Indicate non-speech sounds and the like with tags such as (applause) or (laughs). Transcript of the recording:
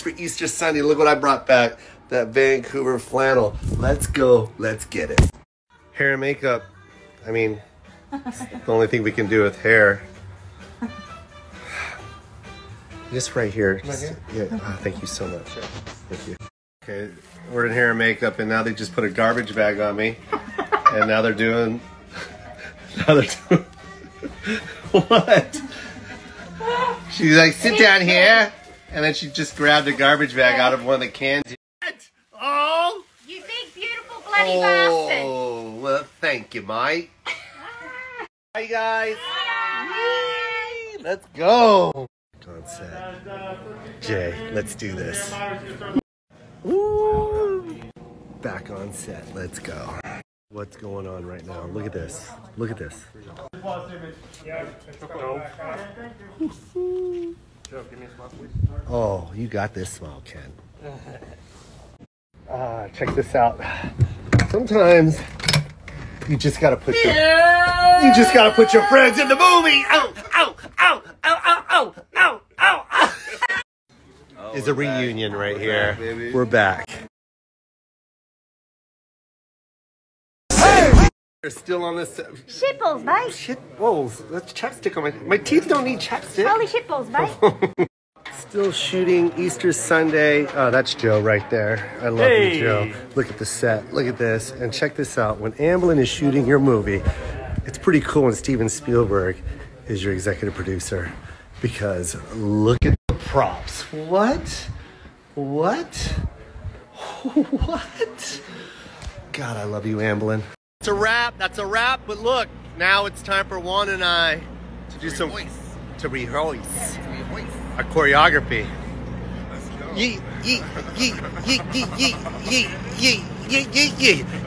for Easter Sunday. Look what I brought back. That Vancouver flannel. Let's go. Let's get it. Hair and makeup. I mean, it's the only thing we can do with hair. Just right here. Just- yeah. ah, thank you so much. Thank you. Okay, we're in hair and makeup, and now they just put a garbage bag on me, and now they're doing. (laughs) Now they're doing. (laughs) what? She's like, sit down here, and then she just grabbed a garbage bag out of one of the cans. Oh. You big, beautiful, bloody bastard. Oh, well, thank you, Mike. (laughs) Hi, guys. Yay, Let's go. On set. Jay, let's do this. Woo. Back on set. Let's go. What's going on right now? Look at this. Look at this. Joe, give me a smile, please. Oh, you got this smile, Ken. uh, (laughs) check this out. Sometimes you just gotta put your you just gotta put your friends in the movie. Ow, ow, ow, ow, ow, ow, ow, ow. ow. oh, oh, oh, oh is a reunion right we're here. Back, We're back. They're still on this. Uh, shitballs, mate. Shit, whoa, that's chapstick on my. My teeth don't need chapstick. Holy shitballs, mate. (laughs) Still shooting Easter Sunday. Oh, that's Joe right there. I love you, Joe. Look at the set. Look at this. And check this out. When Amblin is shooting your movie, it's pretty cool when Steven Spielberg is your executive producer because look at the props. What? What? (laughs) What? God, I love you, Amblin. It's a wrap. That's a wrap. But look, now it's time for Juan and I to do some to rehearse our choreography. Yee, yee, yee, yee, yee, yee, yee, yee, yee, yee, yee.